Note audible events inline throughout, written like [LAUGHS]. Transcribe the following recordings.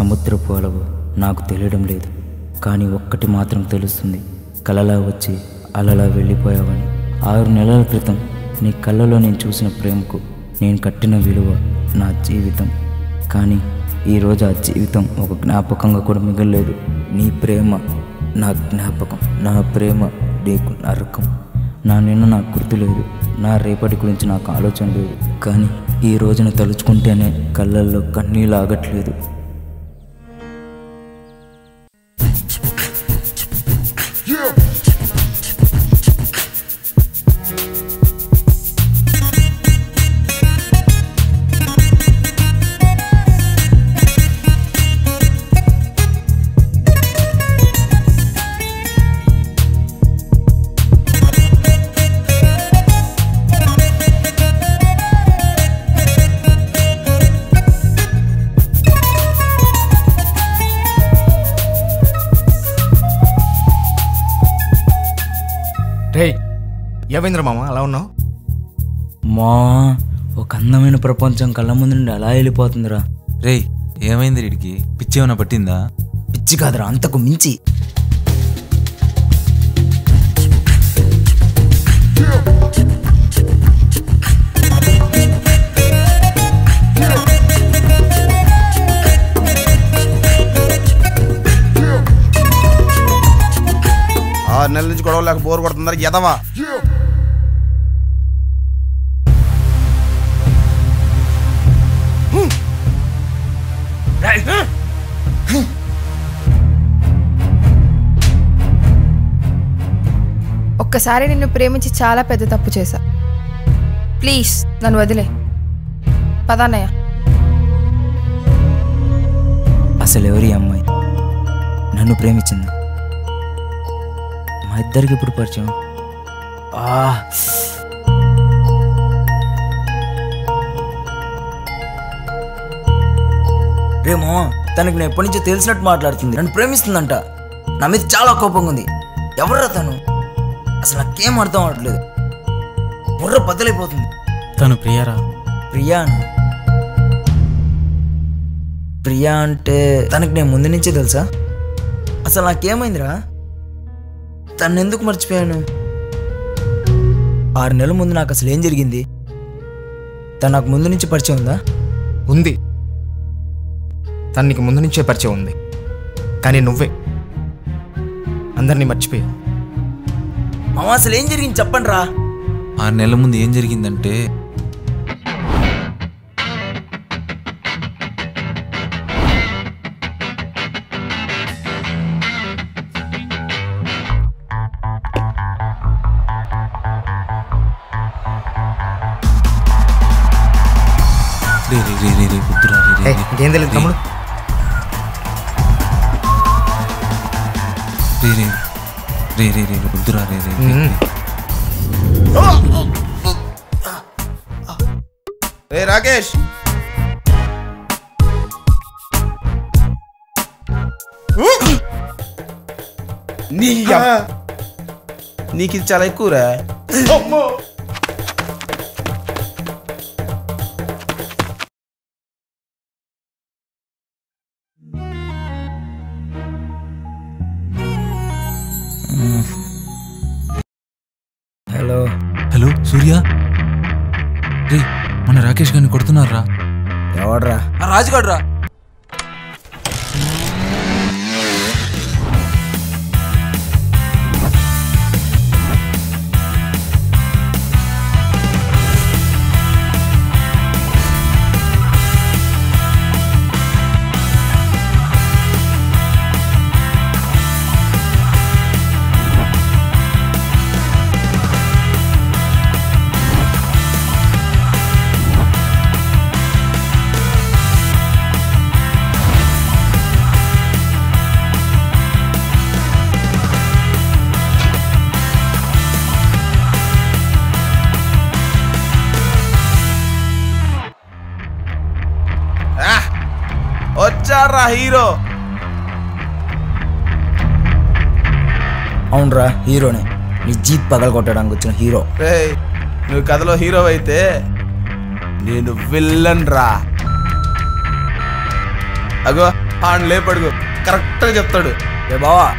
సముద్రపు అలవు నాకు తెలియడం లేదు. కానీ ఒక్కటి మాత్రం తెలుస్తుంది. కలలా వచ్చి అలలా వెళ్ళిపోయావని. ఆరు నెలల క్రితం నీ కళ్ళలో నేను చూసిన ప్రేమకు నేను కట్టిన విలువ నా జీవితం. కానీ ఈరోజు ఆ జీవితం ఒక జ్ఞాపకంగా కూడా మిగలలేదు. నీ ప్రేమ నా జ్ఞాపకం నా ప్రేమ నీకు నరకం. నా నిన్న నాకు గుర్తులేదు నా రేపటి గురించి నాకు ఆలోచన లేదు. కానీ ఈ రోజున తలుచుకుంటేనే కళ్ళల్లో కన్నీళ్ళు ఆగట్లేదు. ప్రపంచం కళ్ళ ముందు నుండి అలా వెళ్ళిపోతుందిరా. రేయ్ ఏమైంది వీడికి పిచ్చి ఏమైనా పట్టిందా? పిచ్చి కాదురా అంతకు మించి. ఆరు నెలల నుంచి గొడవ లేక బోర్ కొడుతున్నారు ఎదవా? ఒక్కసారి నిన్ను ప్రేమించి చాలా పెద్ద తప్పు చేశా. ప్లీజ్ నన్ను వదిలే. పదాన్నయ్య. అసలు ఎవరి అమ్మాయి? నన్ను ప్రేమించింది? మా ఇద్దరికి ఇప్పుడు పరిచయం? ఆ. రేమో తనకి నేను ఎప్పటి నుంచో తెలిసినట్టు మాట్లాడుతుంది. నన్ను ప్రేమిస్తుందంట. నా మీద చాలా కోపంగా ఉంది ఎవర్రా తను? అసలు నాకేం అర్థం అవట్లేదు బుర్ర బద్దలైపోతుంది. తను ప్రియరా? ప్రియాను ప్రియా అంటే తనకి నేను ముందు నుంచే తెలుసా? అసలు నాకేమైందిరా? తను ఎందుకు మర్చిపోయాను? ఆరు నెలల ముందు నాకు అసలు ఏం జరిగింది? తను నాకు ముందు నుంచి పరిచయం ఉందా? ఉంది. తను నీకు ముందు నుంచే పరిచయం ఉంది. కానీ నువ్వే. అందరినీ మర్చిపోయావు. మామ అసలు ఏం జరిగింది చెప్పండి రా ఆరు నెలల ముందు ఏం జరిగిందంటే. ఇంకేం తెలియదు రే రాకేష్ నీ అబ్బ- నీకు ఇది చాలా ఎక్కువరా? రే మన రాకేష్ గారిని కొడుతున్నారా ఎవడ్రా? రాజుగాడు రా హీరో. అవునరా హీరోనే. నీ జీప్ పగల కొట్టడానికి వచ్చిన హీరో. నువ్వు కథలో హీరో అయితే నేను విల్లన్ రా. అగో ఆడు లేపడుగు. కరెక్ట్గా చెప్తాడు. రే బావా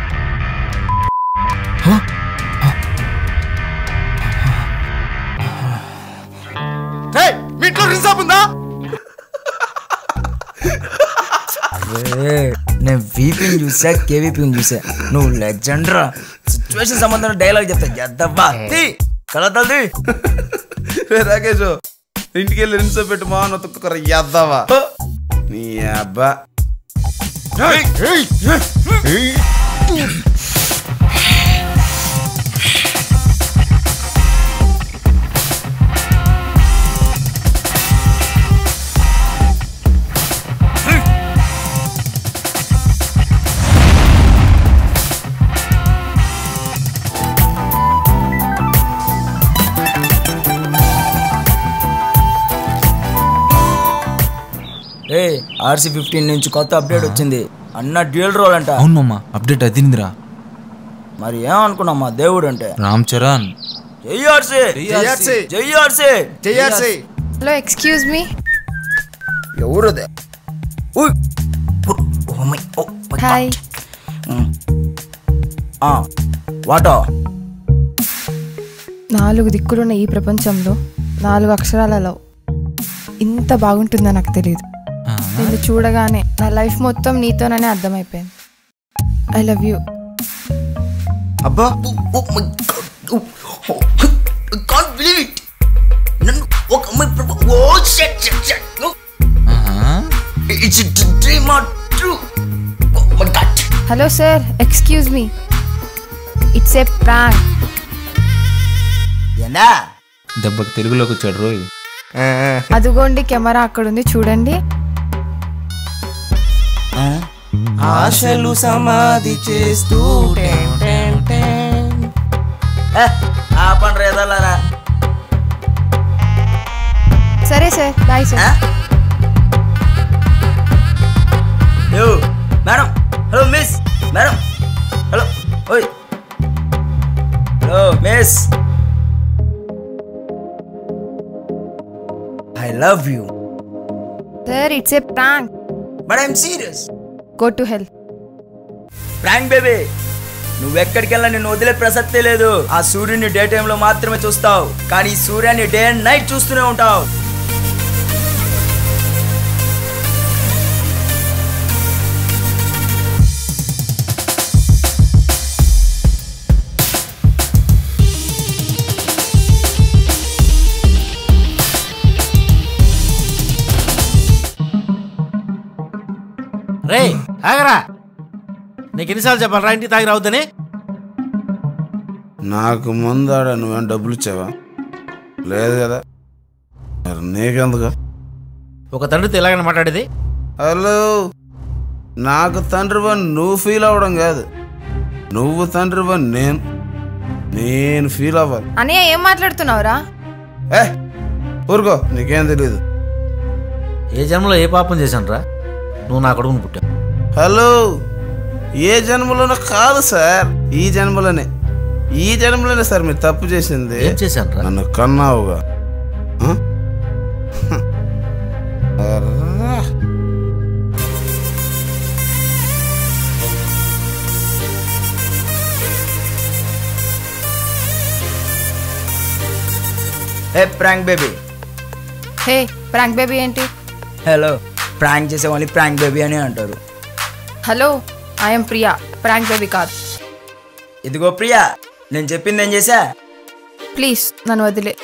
చూసా కేవీపీని చూసా. నువ్వు లెజెండ్ రా. సిచ్యువేషన్ సంబంధం డైలాగ్ చెప్తా. ఎద్దవ్వా కలతల్ది రే రాకేష్ ఇంటికి వెళ్ళి రిన్సో పెట్టు మా నొత్తుకుర ఎద్దావా నీ అబ్బా. ఆర్సీ ఫిఫ్టీన్ నుంచి కొత్త అప్డేట్ వచ్చింది. అన్న డ్యూయల్ రోల్ అంట. అవును మామ అప్డేట్ అదిందిరా. మరి ఏమనుకున్నాం మా దేవుడు అంటే? రామ్ చరణ్. జై ఆర్సీ! జై జై R! JRC hello excuse me. ఎవరదే? ఉయ్. Oh my oh my hi ah వాటో? నాలుగు దిక్కులున్న ఈ ప్రపంచంలో నాలుగు అక్షరాలలో ఇంత బాగుంటుందో నాకు తెలియదు. నిన్ను చూడగానే నా లైఫ్ మొత్తం నీతోననే అర్థమైపోయింది. ఐ లవ్ యూ అబ్బా oh my can't believe it నన్ను ఒక అమ్మాయి ప్రపో ఓ షట్ షట్ షట్ ఆహా. It's dream are true oh my god hello sir excuse me it's a prank ఏందా? దెబ్బకి తెలుగులోకి వచ్చాడు రోయ్. అదిగోండి కెమెరా అక్కడ ఉంది చూడండి. ఆశలు సమాధి చేస్తూ ఆపండి రేదలారా సరే sir bye sir. Madam hello miss madam hello ఓయ్. Hello miss. I love you. Sir it's a prank. But I'm serious go to help prank baby నువ్వెక్కడికి వెళ్ళా నిన్ను వదిలే ప్రసక్తే లేదు. ఆ సూర్యుని డే టైంలో మాత్రమే చూస్తావు. కానీ సూర్యాన్ని డే అండ్ నైట్ చూస్తూనే ఉంటావు. రే ఆగరా. నీకు ఎన్నిసార్లు చెప్పాలరా ఇంటికి తాగి రావద్దని? నాకు ముందాడ నువ్వేం డబ్బులు ఇచ్చావా? లేదు కదా. మరి నీకెందుకు? ఒక తండ్రితో ఎలాగైనా మాట్లాడేది? హలో. నాకు తండ్రివని నువ్వు ఫీల్ అవ్వడం కాదు. నువ్వు తండ్రివని నేను. నేను ఫీల్ అవ్వాలి. అన్నయ్య ఏం మాట్లాడుతున్నావురా? ఏ ఊరుకో నీకేం తెలియదు ఏ జన్మలో ఏ పాపం చేశానురా? నువ్వు నా కొడుకుని పుట్టావు. హలో ఏ జన్మలోనో కాదు సార్. ఈ జన్మలోనే. ఈ జన్మలోనే సార్ మీరు తప్పు చేసింది. ఏం చేశానురా నన్ను కన్నావుగా. Hey prank baby. Hey prank baby ఏంటి? హలో. ప్రాంక్ చేసే వాళ్ళని ప్రాంక్ బేబీ అని అంటారు. Hello I'm Priya. Prank baby కాదు. ఇదిగో ప్రియా నేను చెప్పింది ఏం చేశా? ప్లీజ్ నన్ను వదిలే.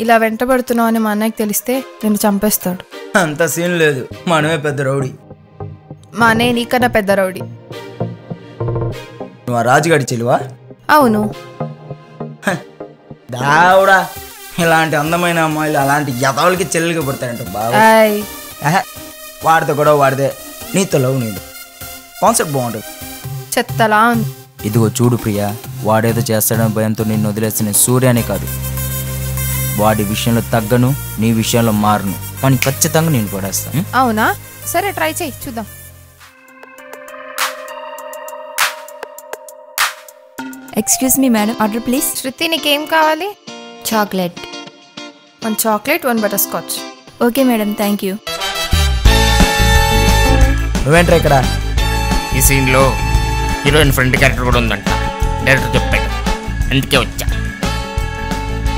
ఇలా వెంటబడుతున్నావు అని మా అన్నయ్యకి తెలిస్తే నిన్ను చంపేస్తాడు. అంత సీన్ లేదు మనమే పెద్ద రౌడీ. మా అన్నయ్య నీకన్నా పెద్ద రౌడీ. నువ్వు ఆ రాజుగాడి చెలువా అవును. దావుడా ఇలాంటి అందమైన అమ్మాయిలు అలాంటి యథవులకి బాగా ఆయ్. ఆహా, వాడితో కూడా వాడితే నీతో లవ్ నీది. కాన్సెప్ట్ బాగుంటుంది. చెత్తలా. ఉంది ఇదిగో చూడు ప్రియా వాడేదో చేస్తాడని భయంతో నిన్ను వదిలేసిన సూర్యానే కాదు. వాడి విషయంలో తగ్గను నీ విషయంలో మారను. కానీ ఖచ్చితంగా నేను పడేస్తాను అవునా? సరే ట్రై చేయి చూద్దాం. Excuse me madam order please Shruti నీకేం కావాలి? Chocolate one chocolate one butter scotch. Okay madam thank you నువ్వేంట్రా ఇక్కడ? ఈ సీన్లో హీరోయిన్ ఫ్రెండ్ క్యారెక్టర్ కూడా ఉందంట. డైరెక్టర్ చెప్పాడు. అందుకే వచ్చా.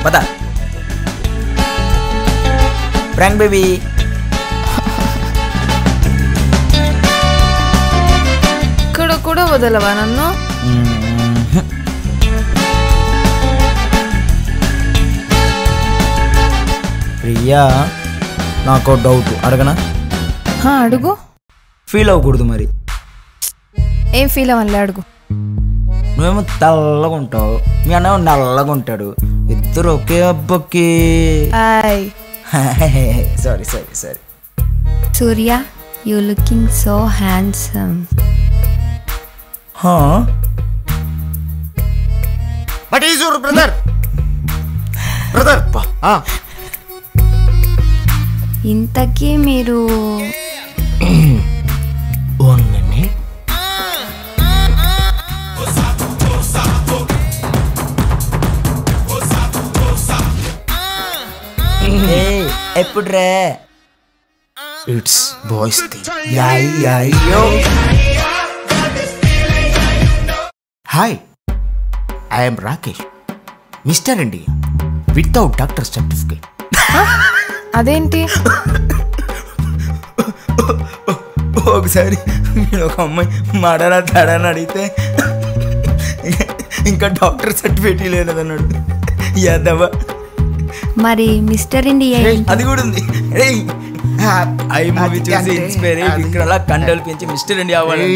పద. Prank baby. ఇక్కడ కూడా వదలవా నన్ను? ప్రియా నాకు డౌట్. అడగనా? అడుగు. ఫీల్ అవ్వకూడదు మరి. ఏం ఫీల్ అవ్వాలి అడుగు. నువ్వేమో తెల్లగా ఉంటావు మీ అన్నేమో నల్లగా ఉంటాడు ఇద్దరు ఒకే అబ్బకి. Sorry sorry sorry Surya you looking so handsome but is your brother brother ఇంతకీ మీరు ఎప్పుడు రే it's boys hi I'm Rakesh mister India without doctor certificate అదేంటి? [LAUGHS] ఒకసారి నేను ఒక అమ్మాయి మాడరా తడని అడిగితే ఇంకా డాక్టర్ సర్టిఫికేట్ లేదన్నాడు యాదవ మరి మిస్టర్ ఇండియా అది కూడా ఉంది. ఏయ్, ఐ మూవీ చూసి ఇన్స్పైర్ అయ్యి ఇక్కడ అలా కండలు పెంచి మిస్టర్ ఇండియా అవ్వాలి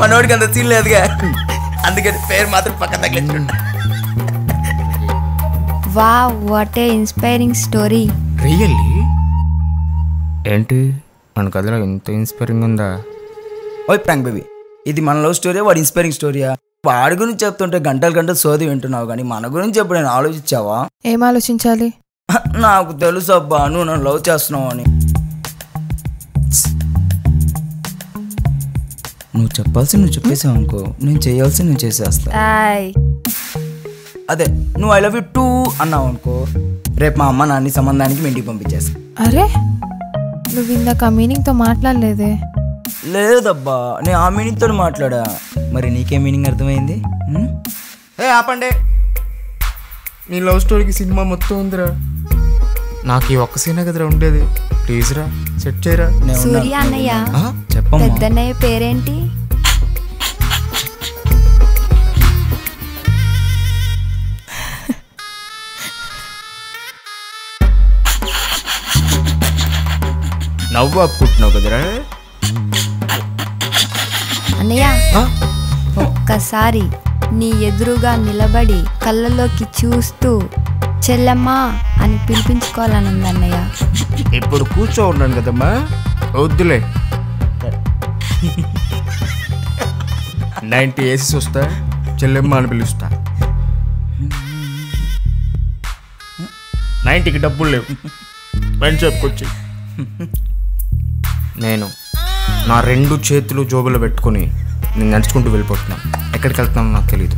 మనోడికి అంత సీన్ లేదుగా. అందుకని పేరు మాత్రం పక్క తగిలించుకుంటా వా what a inspiring story really ఏంటి? మన కథలో ఇంత ఇన్స్పైరింగ్ ఉందా? ఓయ్ ప్రాంక్ బేబీ ఇది మన లవ్ స్టోరీ వాడు ఇన్స్పైరింగ్ స్టోరీయా? వాడి గురించి చెప్తుంటే గంటలు గంటలు సోది వింటున్నావు కానీ మన గురించి ఎప్పుడైనా ఆలోచించావా? ఏం ఆలోచించాలి? [LAUGHS] నాకు తెలుసు అబ్బా నువ్వు నన్ను లవ్ చేస్తున్నావు అని. నువ్వు చెప్పాల్సి నువ్వు చెప్పేసావు అనుకో నేను చేయాల్సి నువ్వు చేసేస్తా. అదే నువ్వు ఐ లవ్ యూ టూ అన్నావు అనుకో రేపు మా అమ్మ నాన్ని సంబంధానికి మీ ఇంటికి పంపించేస్తా. అరే నువ్వు ఇందాక ఆ మీనింగ్తో మాట్లాడలేదే. లేదబ్బా నేను ఆ మీనింగ్తో మాట్లాడా? మరి నీకే మీనింగ్ అర్థమైంది? ఏ ఆపండి. మీ లవ్ స్టోరీకి సినిమా మొత్తం ఉందిరా. నాకు ఈ ఒక్క సీనే కదరా ఉండేది. ప్లీజ్ రా సెట్ చేయరా. నేను సూర్య. అన్నయ్య చెప్పమ్మా. పెద్దన్నయ్య పేరేంటి? నవ్వు అప్పుకుంటున్నావు కదరా? అన్నయ్య ఒక్కసారి నీ ఎదురుగా నిలబడి కళ్ళలోకి చూస్తూ చెల్లమ్మా అని పిలిపించుకోవాలని ఉంది అన్నయ్య. ఇప్పుడు కూర్చో ఉన్నాను కదమ్మా. వద్దులే. నైంటీ వేసి వస్తా చెల్లెమ్మ అని పిలుస్తా. నైంటీకి డబ్బులు లేవు. పని చెప్పుకొచ్చి నేను. నా రెండు చేతులు జోబులో పెట్టుకొని నేను నడుచుకుంటూ వెళ్ళిపోతున్నాను. ఎక్కడికి వెళ్తున్నానో నాకు తెలియదు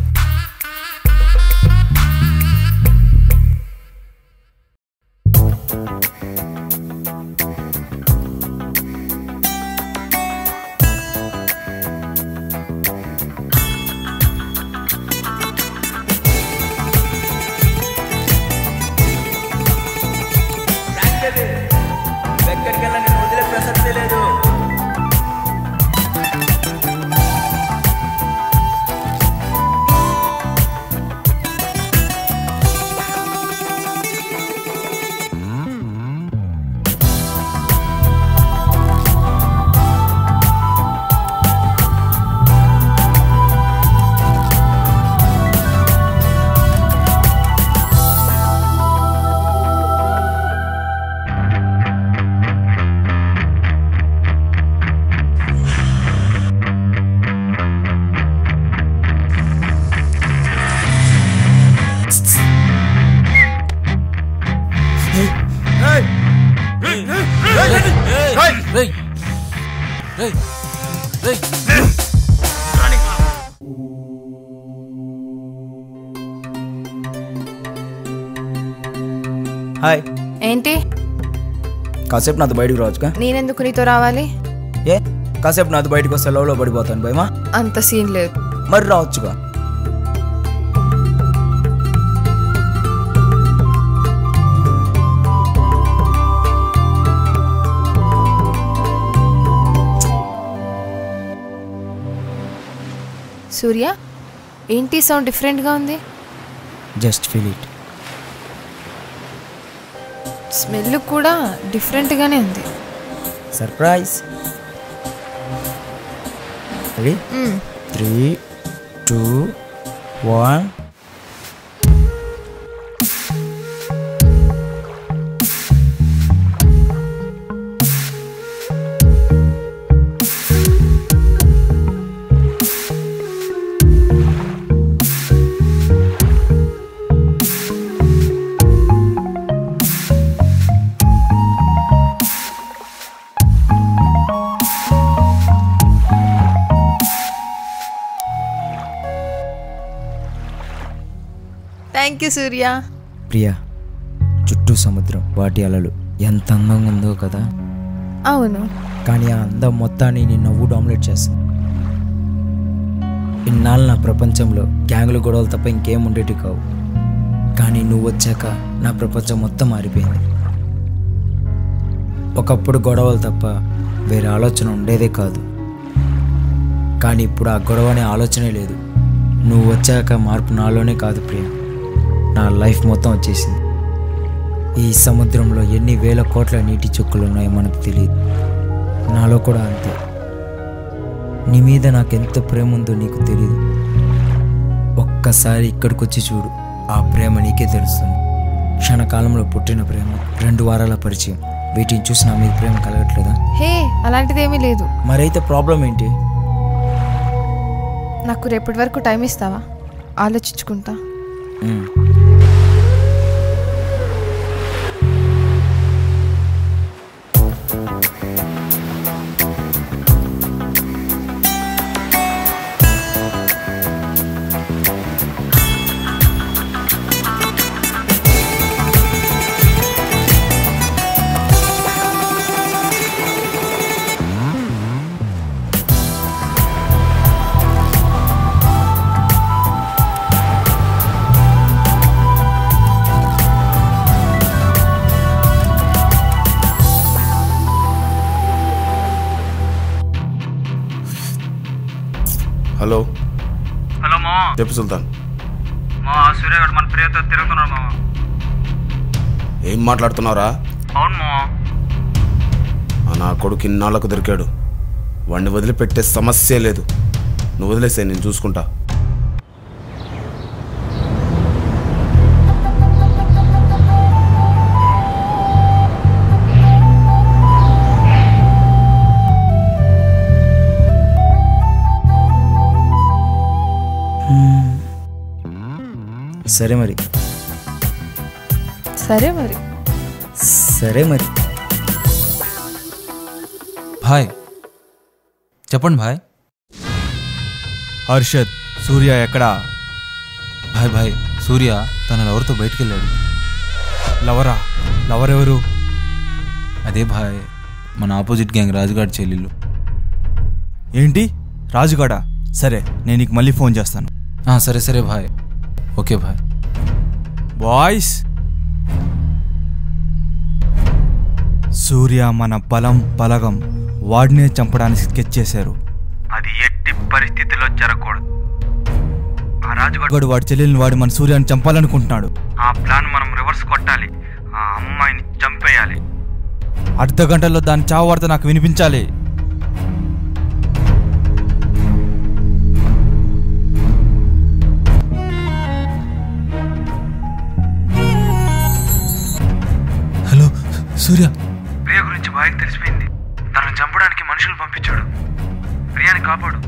హాయ్. ఏంటి? కాసేపు నాతో బయటకు రావచ్చుగా? నేనెందుకు నీతో రావాలి? ఏ? కాసేపు నాతో బయటకు వస్తే లవ్లో పడిపోతాను భయమా? అంత సీన్ లేదు. మరి రావచ్చుగా? సూర్య ఏంటి సౌండ్ డిఫరెంట్గా ఉంది? Just feel it. స్మెల్ కూడా డిఫరెంట్గానే ఉంది. Surprise. Three two one you Surya? Priya చుట్టూ సముద్రం వాటి అలలు. ఎంత అందంగా ఉందో కదా? అవును. కానీ ఆ అందం మొత్తాన్ని నీ నవ్వు డామినేట్ చేస్తుంది ఇన్నాళ్ళు నా ప్రపంచంలో గ్యాంగులు గొడవలు తప్ప ఇంకేం ఉండేటి కావు. కానీ నువ్వు వచ్చాక నా ప్రపంచం మొత్తం మారిపోయింది. ఒకప్పుడు గొడవలు తప్ప వేరే ఆలోచన ఉండేదే కాదు. కానీ ఇప్పుడు ఆ గొడవ అనే ఆలోచనే లేదు. నువ్వు వచ్చాక మార్పు నాలోనే కాదు ప్రియ. నా లైఫ్ మొత్తం వచ్చేసింది. ఈ సముద్రంలో ఎన్ని వేల కోట్ల నీటి చుక్కలు ఉన్నాయో మనకు తెలియదు నాలో కూడా అంతే. నీ మీద నాకు ఎంత ప్రేమ ఉందో నీకు తెలియదు ఒక్కసారి ఇక్కడికి వచ్చి చూడు. ఆ ప్రేమ నీకే తెలుస్తుంది. క్షణకాలంలో పుట్టిన ప్రేమ రెండు వారాల పరిచయం. వీటిని చూసి నా మీద ప్రేమ కలగట్లేదా? హే అలాంటిదేమీ లేదు. మరైతే ప్రాబ్లం ఏంటి? నాకు రేపటి వరకు టైం ఇస్తావా? ఆలోచించుకుంటా. చెప్పు సుల్తాన్. మా సూర్యగాడు మన ప్రియతో తిరుగుతున్నాడు ఏం మాట్లాడుతున్నావురా? అవును నా కొడుకు ఇన్నాళ్ళకు దొరికాడు. వాడిని వదిలిపెట్టే సమస్య లేదు. నువ్వు వదిలేసే నేను చూసుకుంటా. సరే మరి. సరే మరి. సరే మరి. భాయ్. చెప్పండి భాయ్. హర్షద్ సూర్య ఎక్కడా? భాయ్ భాయ్ సూర్య తన లవర్తో బయటికి వెళ్ళాడు లవరా? లవర్ ఎవరు అదే భాయ్ మన ఆపోజిట్ గ్యాంగ్ రాజుగాడి చెల్లెళ్ళు. ఏంటి? రాజుగాడ? సరే నేను నీకు మళ్ళీ ఫోన్ చేస్తాను. ఆ, సరే సరే భాయ్. ఓకే భాయ్ బాయ్స్. సూర్య మన బలం బలగం వాడినే చంపడానికి స్కెచ్ చేశారు. అది ఎట్టి పరిస్థితిలో జరగకూడదు. ఆ రాజుగాడు వాడు వాడి చెల్లెల్ని వాడు మన సూర్యాన్ని చంపాలనుకుంటున్నాడు. ఆ ప్లాన్ మనం రివర్స్ కొట్టాలి. ఆ అమ్మాయిని చంపేయాలి. అర్ధ గంటలో దాని చావు వార్త నాకు వినిపించాలి. సూర్య. ప్రియ గురించి బాగా తెలిసిపోయింది. తనను చంపడానికి మనుషులు పంపించాడు. ప్రియాని కాపాడు.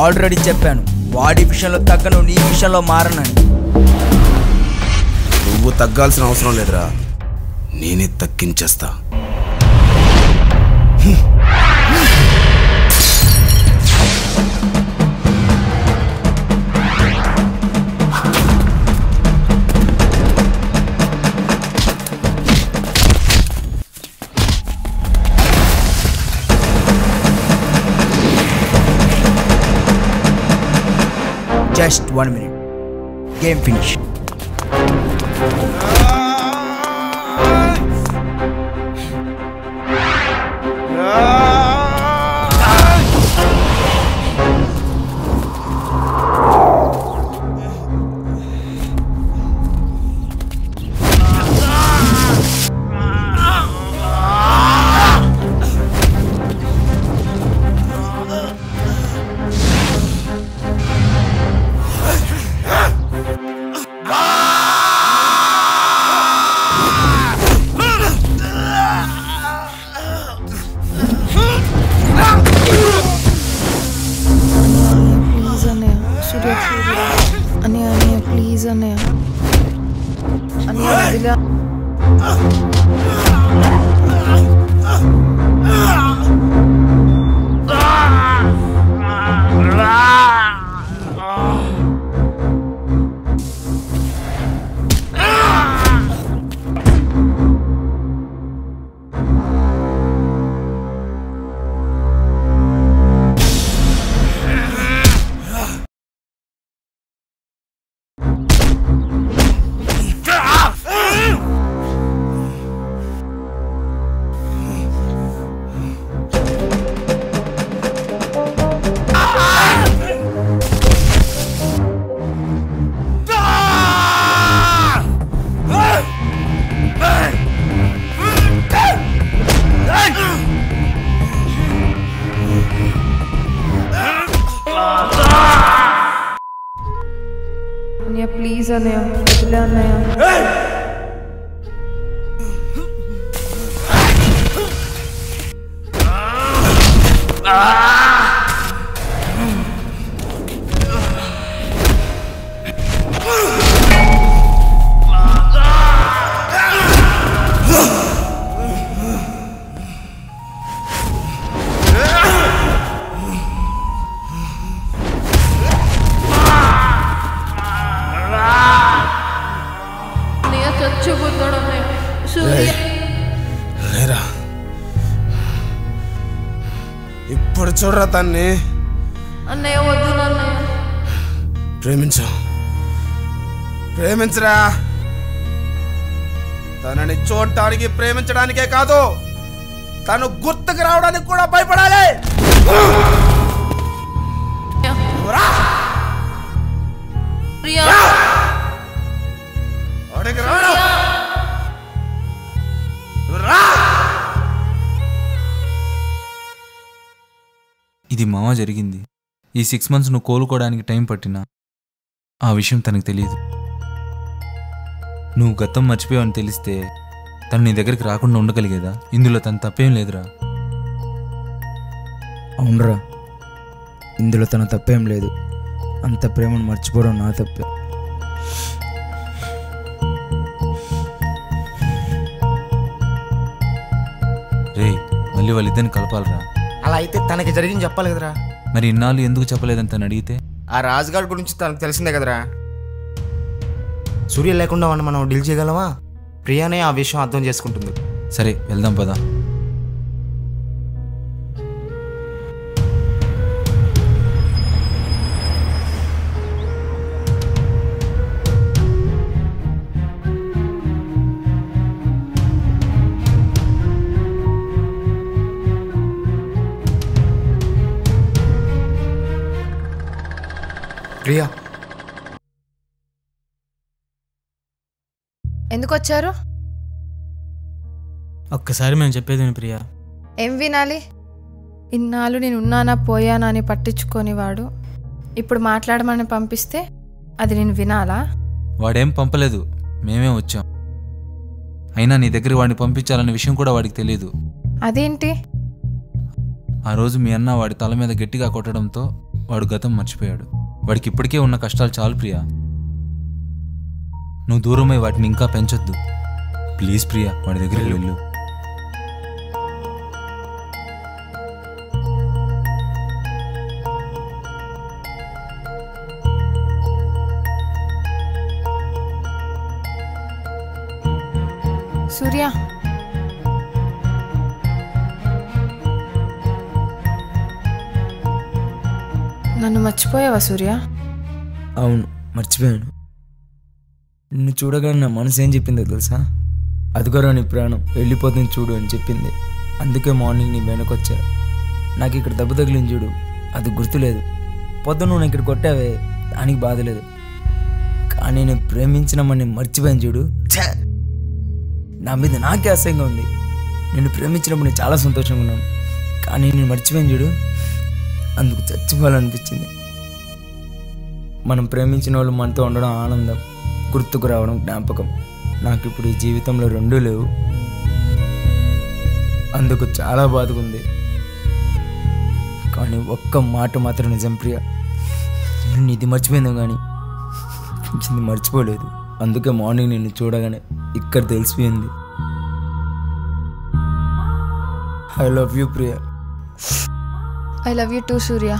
ఆల్రెడీ చెప్పాను. వాడి విషయంలో తగ్గను నీ విషయంలో మారనని. నువ్వు తగ్గాల్సిన అవసరం లేదురా. నేనే తగ్గించేస్తా. Just one minute game finish చూడరా తన్ని? అన్నయ్య వద్దు ప్రేమించు. ప్రేమించరా? తనని చూడటానికి ప్రేమించడానికే కాదు తను గుర్తుకు రావడానికి కూడా భయపడాలి. మామ జరిగింది. ఈ సిక్స్ మంత్స్ నువ్వు కోలుకోవడానికి టైం పట్టినా ఆ విషయం తనకు తెలియదు. నువ్వు గతం మర్చిపోయావని తెలిస్తే తను నీ దగ్గరికి రాకుండా ఉండగలిగేదా? ఇందులో తన తప్పేం లేదురా. అవునరా. ఇందులో తన తప్పేం లేదు. అంత ప్రేమను మర్చిపోవడం నా తప్పే. రే మళ్ళీ వాళ్ళిద్దరిని కలపాలరా. అలా అయితే తనకి జరిగింది చెప్పాలి కదరా. మరి ఇన్నాళ్ళు ఎందుకు చెప్పలేదని తను అడిగితే? ఆ రాజుగారి గురించి తనకు తెలిసిందే కదరా. సూర్య లేకుండా మనం డీల్ చేయగలమా? ప్రియానే ఆ విషయం అర్థం చేసుకుంటుంది. సరే వెళ్దాం పదా. ప్రియా. ఎందుకు వచ్చారు ఒక్కసారి మేము చెప్పేది విను ప్రియా. ఏం వినాలి? ఇన్నాళ్ళు నేను ఉన్నానా పోయానా అని పట్టించుకొని వాడు ఇప్పుడు మాట్లాడమని పంపిస్తే అది నేను వినాలా? వాడేం పంపలేదు. మేమే వచ్చాం. అయినా నీ దగ్గర వాడిని పంపించాలనే విషయం కూడా వాడికి తెలియదు అదేంటి? ఆ రోజు మీ అన్న వాడి తల మీద గట్టిగా కొట్టడంతో వాడు గతం మర్చిపోయాడు. వాడికి ఇప్పటికే ఉన్న కష్టాలు చాలు ప్రియా. నువ్వు దూరమై వాటిని ఇంకా పెంచొద్దు. ప్లీజ్ ప్రియా వాడి దగ్గరికి వెళ్ళు. సూర్య నన్ను మర్చిపోయావా సూర్య? అవును మర్చిపోయాను. నిన్ను చూడగానే నా మనసు ఏం చెప్పిందో తెలుసా? అదిగోరా నీ ప్రాణం వెళ్ళిపోతుంది చూడు అని చెప్పింది. అందుకే మార్నింగ్ నీ వెనకొచ్చా. నాకు ఇక్కడ దెబ్బ తగిలింది చూడు అది గుర్తులేదు. పొద్దున నువ్వు ఇక్కడ కొట్టావే దానికి బాధ లేదు. కానీ నేను ప్రేమించిన మని మర్చిపోయాను చూడు. నా మీద నాకే అసహ్యంగా ఉంది. నేను ప్రేమించినప్పుడు నేను చాలా సంతోషంగా ఉన్నాను. కానీ నేను మర్చిపోయాను చూడు. అందుకు చచ్చిపోవాలనిపించింది. మనం ప్రేమించిన వాళ్ళు మనతో ఉండడం ఆనందం గుర్తుకు రావడం జ్ఞాపకం. నాకు ఇప్పుడు ఈ జీవితంలో రెండూ లేవు. అందుకు చాలా బాధగా ఉంది కానీ ఒక్క మాట మాత్రం నిజం ప్రియ. నేను ఇది మర్చిపోయిందో కానీ ఇది మర్చిపోలేదు. అందుకే మార్నింగ్ నిన్ను చూడగానే ఇక్కడ తెలిసిపోయింది. I love you Priya. I love you too Surya